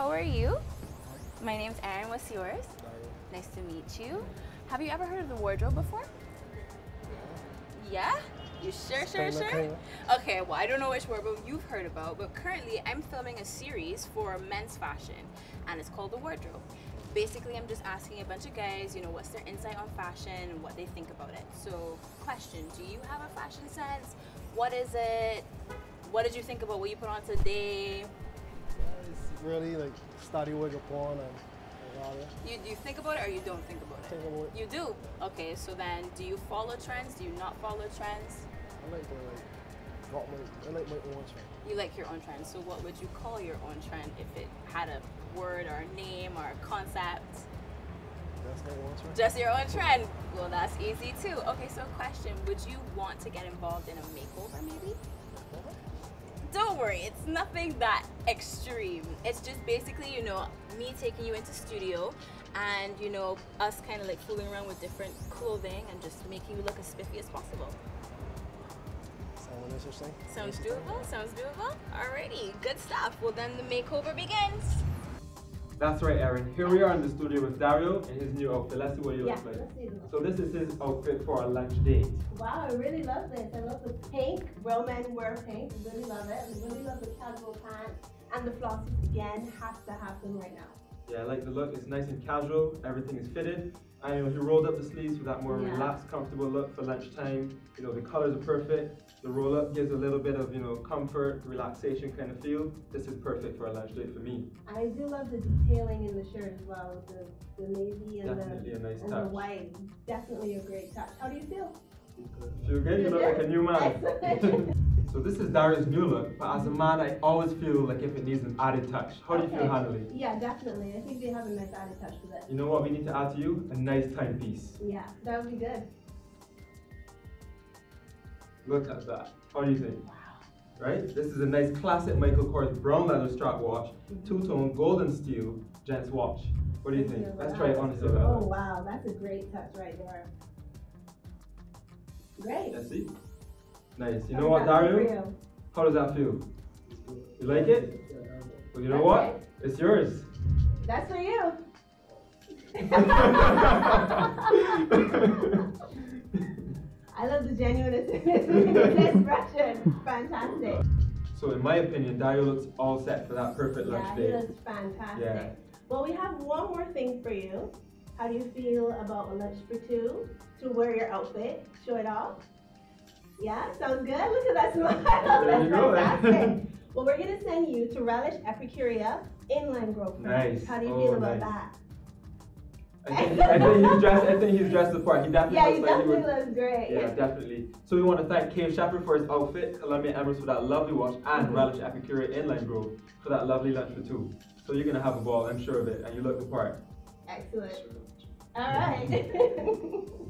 How are you? My name's Erin. What's yours? Nice to meet you. Have you ever heard of the wardrobe before? Yeah? You sure, sure, sure? Okay, well, I don't know which wardrobe you've heard about, but currently I'm filming a series for men's fashion, and it's called The Wardrobe. Basically, I'm just asking a bunch of guys, you know, what's their insight on fashion and what they think about it. So, question Do you have a fashion sense? What is it? What did you think about what you put on today? Really like study what you're born and. You, you think about it or you don't think about it? Think about it. You do? Okay, so then do you follow trends? Do you not follow trends? I like to like got my I like my own trend. You like your own trend. So what would you call your own trend if it had a word or a name or a concept? That's my own trend. Just your own trend. Well, that's easy too. Okay, so question, would you want to get involved in a makeover worry, it's nothing that extreme. It's just basically, you know, me taking you into studio and, you know, us kind of like fooling around with different clothing and just making you look as spiffy as possible. Sounds doable? Sounds doable? Alrighty, good stuff. Well, then the makeover begins. That's right, Aaron. Here we are in the studio with Dario in his new outfit. Let's see what he Yeah, looks like. let's see. So this is his outfit for a lunch date. Wow, I really love this. I love the pink. Real men wear pink. I really love it. I really love the casual pants and the flosses again. Have to have them right now. Yeah, I like the look. It's nice and casual. Everything is fitted. And you know, he rolled up the sleeves for that more Yeah. relaxed, comfortable look for lunchtime. You know, the colors are perfect. The roll up gives a little bit of, you know, comfort, relaxation kind of feel. This is perfect for a lunch date for me. I do love the detailing in the shirt as well. The, the navy and Definitely the a nice and the white. Definitely a great touch. How do you feel? Feel? You look like a new man. So this is Dario's new look, but as a man, I always feel like if it needs an added touch. How do you feel Okay. handling it? Yeah, definitely. I think they have a nice added touch with it. You know what we need to add to you? A nice timepiece. Yeah, that would be good. Look at that. How do you think? Right? This is a nice classic Michael Kors brown leather strap watch, mm-hmm. two-tone golden steel gents watch. What do you think? Let's try it on Oh wow, that's a great touch right there. Great. Let's see. Nice. You know what, does that feel for Dario? How does that feel? You like it? Well, you know what? It's yours. That's for you. I love the genuineness of this expression. Fantastic. so, in my opinion, Dario looks all set for that perfect lunch Yeah, he date. looks fantastic. Yeah. Well, we have one more thing for you. How do you feel about a lunch for two? To wear your outfit, show it off. Yeah, sounds good. Look at that smile. There you go. That's fantastic. well, we're gonna send you to Relish Epicurea in Limegrove. Nice. How do you Oh, feel about nice. that? I think, I think he's dressed. I think he's dressed the part. He definitely Yeah, looks you like he definitely would. look great. Yeah, definitely. So we want to thank Cave Shepherd for his outfit, Colombian Emeralds for that lovely watch, and Mhm. Relish Epicurea in Limegrove for that lovely lunch for two. So you're gonna have a ball, I'm sure of it, and you look the part. Excellent. All right.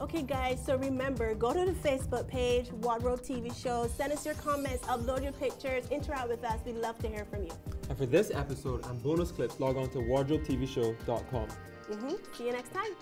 Okay, guys, so remember, go to the Facebook page, Wardrobe TV Show, send us your comments, upload your pictures, interact with us. We'd love to hear from you. And for this episode and bonus clips, log on to wardrobetvshow.com. hmm See you next time.